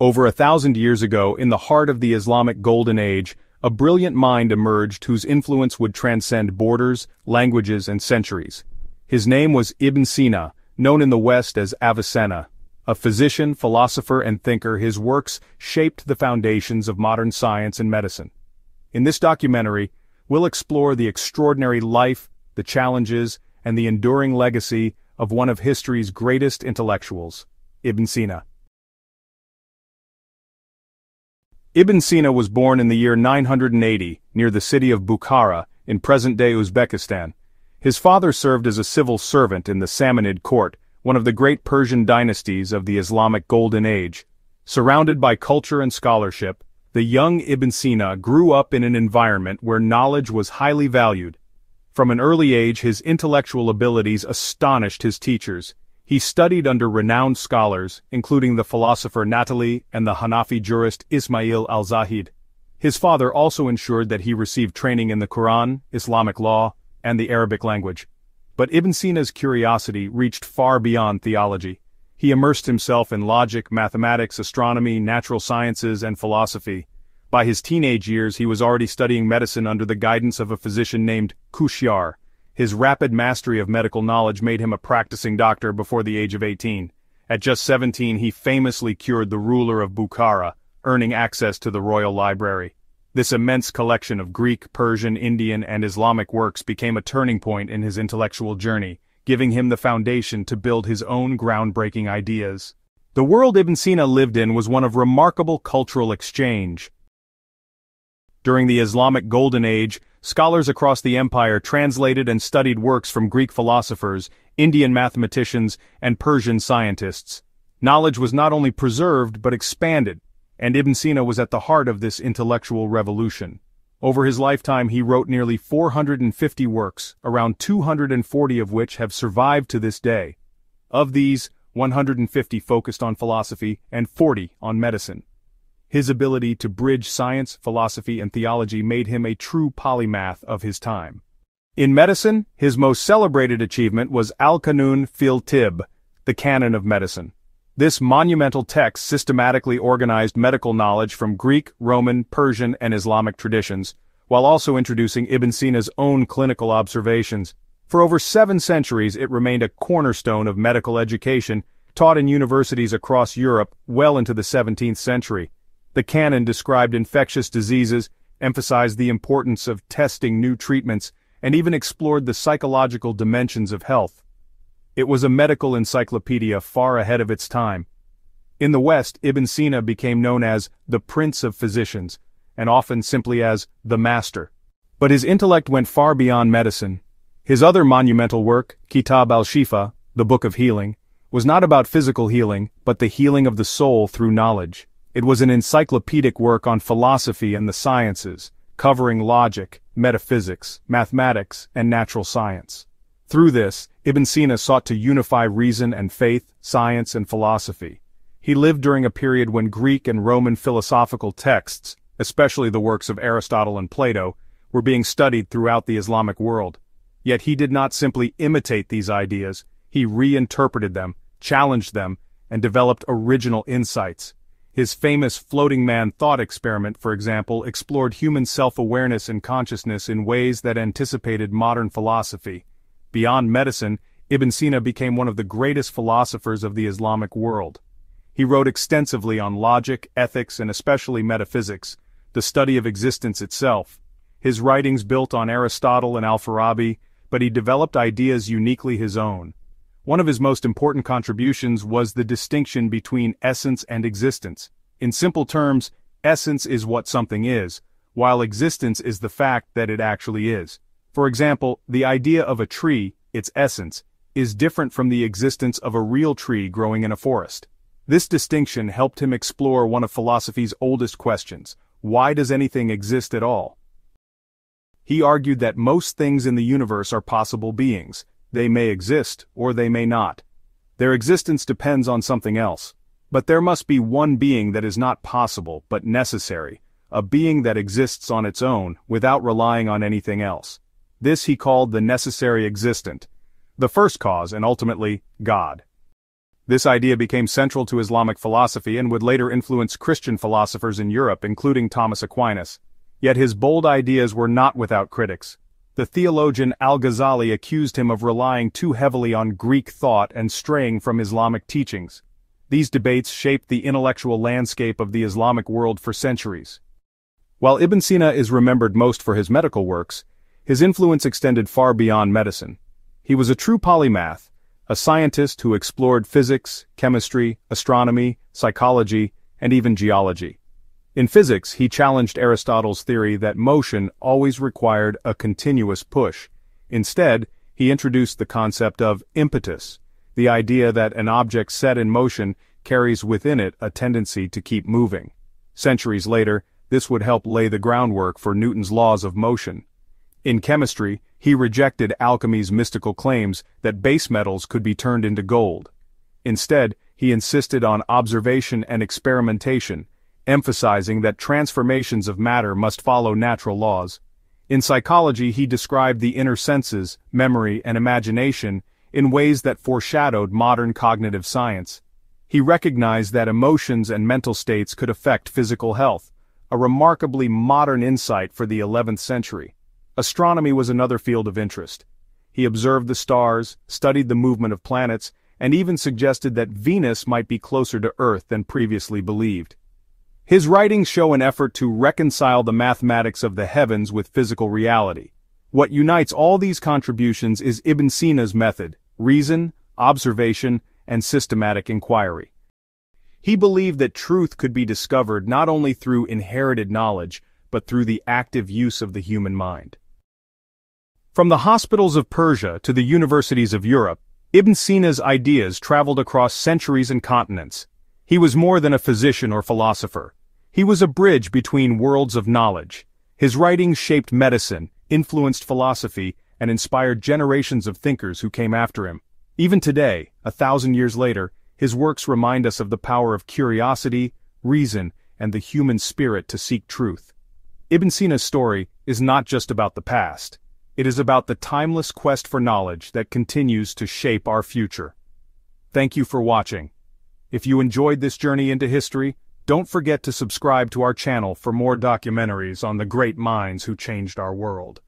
Over a thousand years ago, in the heart of the Islamic Golden Age, a brilliant mind emerged whose influence would transcend borders, languages and centuries. His name was Ibn Sina, known in the West as Avicenna. A physician, philosopher and thinker, his works shaped the foundations of modern science and medicine. In this documentary, we'll explore the extraordinary life, the challenges, and the enduring legacy of one of history's greatest intellectuals, Ibn Sina. Ibn Sina was born in the year 980, near the city of Bukhara, in present-day Uzbekistan. His father served as a civil servant in the Samanid court, one of the great Persian dynasties of the Islamic Golden Age. Surrounded by culture and scholarship, the young Ibn Sina grew up in an environment where knowledge was highly valued. From an early age his intellectual abilities astonished his teachers, he studied under renowned scholars, including the philosopher Natali and the Hanafi jurist Ismail al-Zahid. His father also ensured that he received training in the Quran, Islamic law, and the Arabic language. But Ibn Sina's curiosity reached far beyond theology. He immersed himself in logic, mathematics, astronomy, natural sciences, and philosophy. By his teenage years he was already studying medicine under the guidance of a physician named Kushyar, his rapid mastery of medical knowledge made him a practicing doctor before the age of 18. At just 17 he famously cured the ruler of Bukhara, earning access to the royal library. This immense collection of Greek, Persian, Indian, and Islamic works became a turning point in his intellectual journey, giving him the foundation to build his own groundbreaking ideas. The world Ibn Sina lived in was one of remarkable cultural exchange. During the Islamic Golden Age, scholars across the empire translated and studied works from Greek philosophers, Indian mathematicians, and Persian scientists. Knowledge was not only preserved but expanded, and Ibn Sina was at the heart of this intellectual revolution. Over his lifetime he wrote nearly 450 works, around 240 of which have survived to this day. Of these, 150 focused on philosophy and 40 on medicine. His ability to bridge science, philosophy, and theology made him a true polymath of his time. In medicine, his most celebrated achievement was Al-Qanun fil Tibb, the Canon of Medicine. This monumental text systematically organized medical knowledge from Greek, Roman, Persian, and Islamic traditions, while also introducing Ibn Sina's own clinical observations. For over seven centuries it remained a cornerstone of medical education, taught in universities across Europe well into the 17th century. The canon described infectious diseases, emphasized the importance of testing new treatments, and even explored the psychological dimensions of health. It was a medical encyclopedia far ahead of its time. In the West, Ibn Sina became known as the Prince of Physicians, and often simply as the Master. But his intellect went far beyond medicine. His other monumental work, Kitab al-Shifa, the Book of Healing, was not about physical healing, but the healing of the soul through knowledge. It was an encyclopedic work on philosophy and the sciences, covering logic, metaphysics, mathematics, and natural science. Through this, Ibn Sina sought to unify reason and faith, science and philosophy. He lived during a period when Greek and Roman philosophical texts, especially the works of Aristotle and Plato, were being studied throughout the Islamic world. Yet he did not simply imitate these ideas, he reinterpreted them, challenged them, and developed original insights, his famous floating man thought experiment, for example, explored human self-awareness and consciousness in ways that anticipated modern philosophy. Beyond medicine, Ibn Sina became one of the greatest philosophers of the Islamic world. He wrote extensively on logic, ethics, and especially metaphysics, the study of existence itself. His writings built on Aristotle and Al-Farabi, but he developed ideas uniquely his own. One of his most important contributions was the distinction between essence and existence. In simple terms, essence is what something is, while existence is the fact that it actually is. For example, the idea of a tree, its essence, is different from the existence of a real tree growing in a forest. This distinction helped him explore one of philosophy's oldest questions, why does anything exist at all? He argued that most things in the universe are possible beings, they may exist, or they may not. Their existence depends on something else. But there must be one being that is not possible, but necessary, a being that exists on its own, without relying on anything else. This he called the necessary existent, the first cause and ultimately, God. This idea became central to Islamic philosophy and would later influence Christian philosophers in Europe including Thomas Aquinas. Yet his bold ideas were not without critics. The theologian Al-Ghazali accused him of relying too heavily on Greek thought and straying from Islamic teachings. These debates shaped the intellectual landscape of the Islamic world for centuries. While Ibn Sina is remembered most for his medical works, his influence extended far beyond medicine. He was a true polymath, a scientist who explored physics, chemistry, astronomy, psychology, and even geology. In physics, he challenged Aristotle's theory that motion always required a continuous push. Instead, he introduced the concept of impetus, the idea that an object set in motion carries within it a tendency to keep moving. Centuries later, this would help lay the groundwork for Newton's laws of motion. In chemistry, he rejected alchemy's mystical claims that base metals could be turned into gold. Instead, he insisted on observation and experimentation, emphasizing that transformations of matter must follow natural laws. In psychology he described the inner senses, memory and imagination in ways that foreshadowed modern cognitive science. He recognized that emotions and mental states could affect physical health, a remarkably modern insight for the 11th century. Astronomy was another field of interest. He observed the stars, studied the movement of planets, and even suggested that Venus might be closer to Earth than previously believed. His writings show an effort to reconcile the mathematics of the heavens with physical reality. What unites all these contributions is Ibn Sina's method, reason, observation, and systematic inquiry. He believed that truth could be discovered not only through inherited knowledge, but through the active use of the human mind. From the hospitals of Persia to the universities of Europe, Ibn Sina's ideas traveled across centuries and continents. He was more than a physician or philosopher. He was a bridge between worlds of knowledge. His writings shaped medicine, influenced philosophy, and inspired generations of thinkers who came after him. Even today, a thousand years later, his works remind us of the power of curiosity, reason, and the human spirit to seek truth. Ibn Sina's story is not just about the past. It is about the timeless quest for knowledge that continues to shape our future. Thank you for watching. If you enjoyed this journey into history, don't forget to subscribe to our channel for more documentaries on the great minds who changed our world.